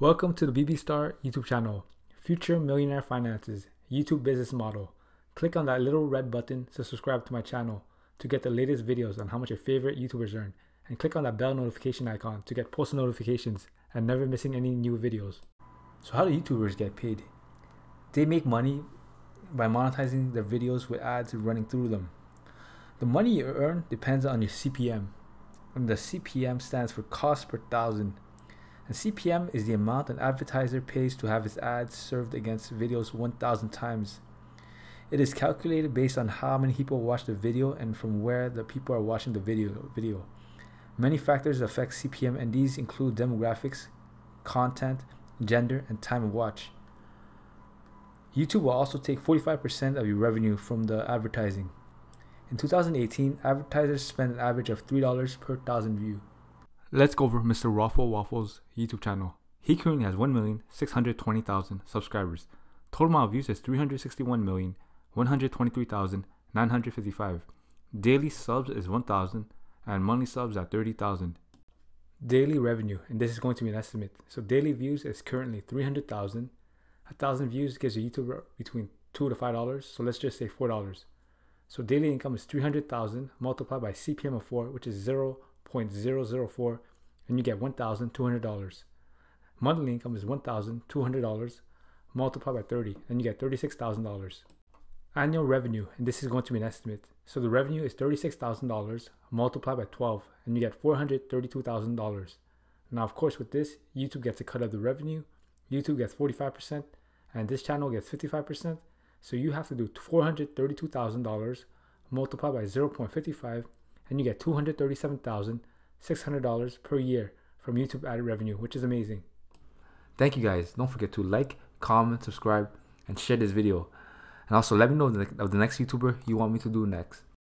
Welcome to the BB Star YouTube channel, Future Millionaire Finances, YouTube business model. Click on that little red button to subscribe to my channel to get the latest videos on how much your favorite YouTubers earn. And click on that bell notification icon to get post notifications and never missing any new videos. So how do YouTubers get paid? They make money by monetizing their videos with ads running through them. The money you earn depends on your CPM. And the CPM stands for cost per thousand. And CPM is the amount an advertiser pays to have his ads served against videos 1000 times. It is calculated based on how many people watch the video and from where the people are watching the video. video. Many factors affect CPM and these include demographics, content, gender, and time of watch. YouTube will also take 45% of your revenue from the advertising. In 2018, advertisers spent an average of $3 per thousand view. Let's go over Mr. RoflWaffle's YouTube channel. He currently has 1,620,000 subscribers. Total amount of views is 361,123,955. Daily subs is 1,000 and monthly subs at 30,000. Daily revenue, and this is going to be an estimate. So daily views is currently 300,000. A thousand views gives a YouTuber between two to five dollars. So let's just say four dollars. So daily income is 300,000 multiplied by CPM of 4, which is 0.004, and you get $1,200. Monthly income is $1,200 multiplied by 30, and you get $36,000. Annual revenue, and this is going to be an estimate. So the revenue is $36,000 multiplied by 12, and you get $432,000. Now, of course, with this, YouTube gets a cut of the revenue, YouTube gets 45%, and this channel gets 55%. So you have to do $432,000 multiplied by 0.55 and you get $237,600 per year from YouTube ad revenue, which is amazing. Thank you guys. Don't forget to like, comment, subscribe, and share this video. And also let me know of the next YouTuber you want me to do next.